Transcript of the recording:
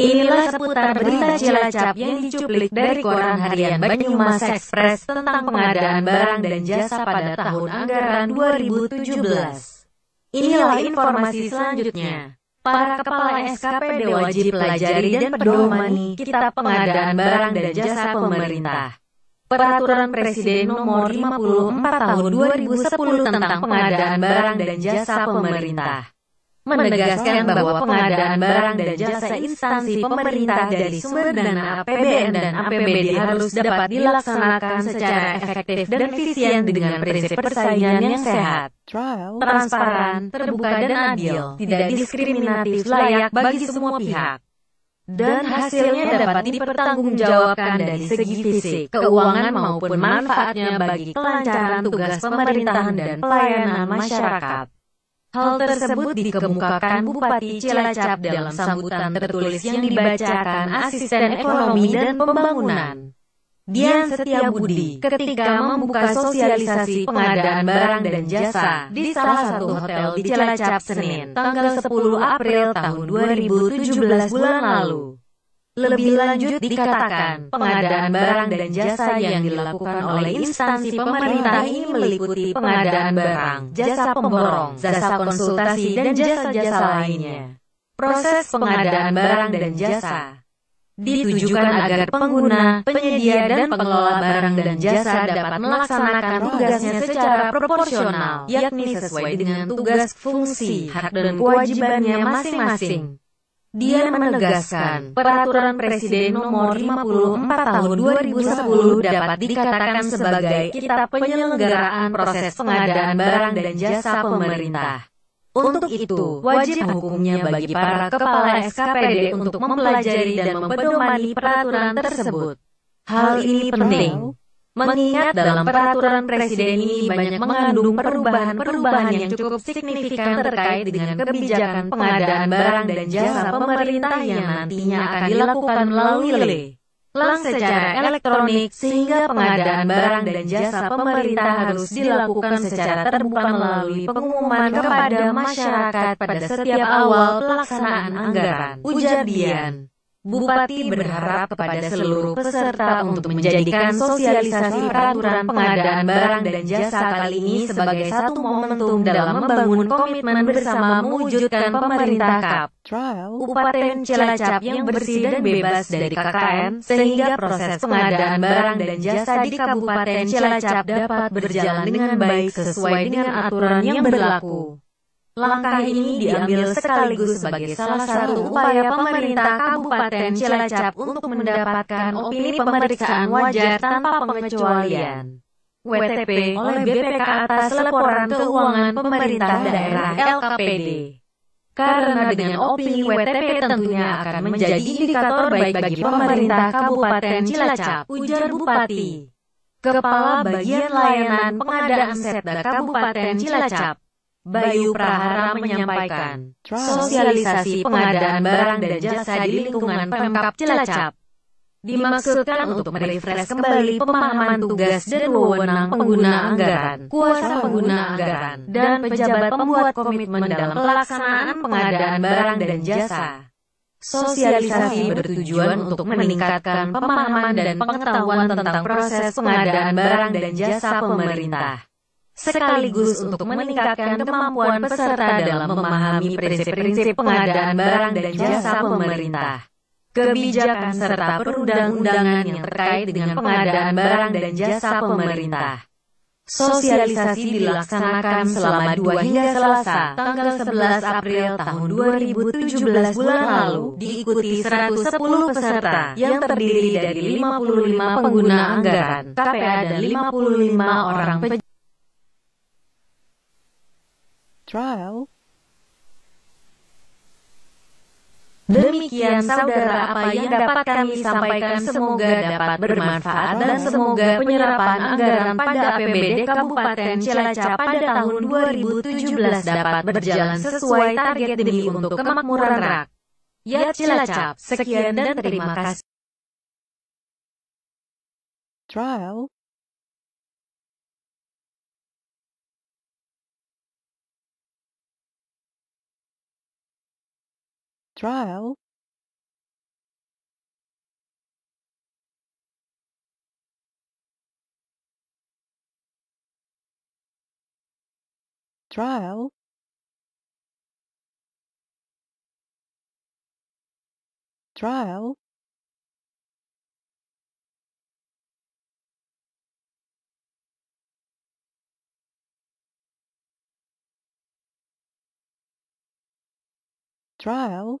Inilah seputar berita Cilacap yang dicuplik dari koran harian Banyumas Express tentang pengadaan barang dan jasa pada tahun anggaran 2017. Inilah informasi selanjutnya. Para kepala SKPD wajib pelajari dan pedomani kitab pengadaan barang dan jasa pemerintah. Peraturan Presiden Nomor 54 Tahun 2010 tentang pengadaan barang dan jasa pemerintah menegaskan bahwa pengadaan barang dan jasa instansi pemerintah dari sumber dana APBN dan APBD harus dapat dilaksanakan secara efektif dan efisien dengan prinsip persaingan yang sehat, transparan, terbuka dan adil, tidak diskriminatif layak bagi semua pihak. Dan hasilnya dapat dipertanggungjawabkan dari segi fisik, keuangan maupun manfaatnya bagi kelancaran tugas pemerintahan dan pelayanan masyarakat. Hal tersebut dikemukakan Bupati Cilacap dalam sambutan tertulis yang dibacakan Asisten Ekonomi dan Pembangunan. Dian Setia Budi ketika membuka sosialisasi pengadaan barang dan jasa di salah satu hotel di Cilacap Senin, tanggal 10 April tahun 2017 bulan lalu. Lebih lanjut dikatakan, pengadaan barang dan jasa yang dilakukan oleh instansi pemerintah ini meliputi pengadaan barang, jasa pemborong, jasa konsultasi dan jasa-jasa lainnya. Proses pengadaan barang dan jasa ditujukan agar pengguna, penyedia dan pengelola barang dan jasa dapat melaksanakan tugasnya secara proporsional, yakni sesuai dengan tugas, fungsi, hak dan kewajibannya masing-masing. Dia menegaskan, peraturan Presiden nomor 54 tahun 2010 dapat dikatakan sebagai kitab penyelenggaraan proses pengadaan barang dan jasa pemerintah. Untuk itu, wajib hukumnya bagi para kepala SKPD untuk mempelajari dan mempedomani peraturan tersebut. Hal ini penting Mengingat dalam peraturan presiden ini banyak mengandung perubahan-perubahan yang cukup signifikan terkait dengan kebijakan pengadaan barang dan jasa pemerintah yang nantinya akan dilakukan melalui LE. Lang secara elektronik sehingga pengadaan barang dan jasa pemerintah harus dilakukan secara terbuka melalui pengumuman kepada masyarakat pada setiap awal pelaksanaan anggaran. Ujar. Bupati berharap kepada seluruh peserta untuk menjadikan sosialisasi peraturan pengadaan barang dan jasa kali ini sebagai satu momentum dalam membangun komitmen bersama mewujudkan pemerintah KAP. Upaten Cilacap yang bersih dan bebas dari KKN, sehingga proses pengadaan barang dan jasa di Kabupaten Cilacap dapat berjalan dengan baik sesuai dengan aturan yang berlaku. Langkah ini diambil sekaligus sebagai salah satu upaya pemerintah Kabupaten Cilacap untuk mendapatkan opini pemeriksaan wajar tanpa pengecualian. WTP oleh BPK atas laporan keuangan pemerintah daerah LKPD. Karena dengan opini WTP tentunya akan menjadi indikator baik bagi pemerintah Kabupaten Cilacap, ujar Bupati. Kepala Bagian Layanan Pengadaan Setda Kabupaten Cilacap, Bayu Prahara menyampaikan, sosialisasi pengadaan barang dan jasa di lingkungan Pemkap Cilacap dimaksudkan untuk merefresh kembali pemahaman tugas dan wewenang pengguna anggaran, kuasa pengguna anggaran, dan pejabat pembuat komitmen dalam pelaksanaan pengadaan barang dan jasa. Sosialisasi bertujuan untuk meningkatkan pemahaman dan pengetahuan tentang proses pengadaan barang dan jasa pemerintah sekaligus untuk meningkatkan kemampuan peserta dalam memahami prinsip-prinsip pengadaan barang dan jasa pemerintah. Kebijakan serta perundang-undangan yang terkait dengan pengadaan barang dan jasa pemerintah. Sosialisasi dilaksanakan selama 2 hingga Selasa, tanggal 11 April tahun 2017 bulan lalu, diikuti 110 peserta yang terdiri dari 55 pengguna anggaran, KPA dan 55 orang pejabat trial. Demikian saudara apa yang dapat kami sampaikan semoga dapat bermanfaat dan semoga penyerapan anggaran pada APBD Kabupaten Cilacap pada tahun 2017 dapat berjalan sesuai target demi untuk kemakmuran rak. Ya Cilacap, sekian dan terima kasih. Trial. trial. Trial. Trial. Trial.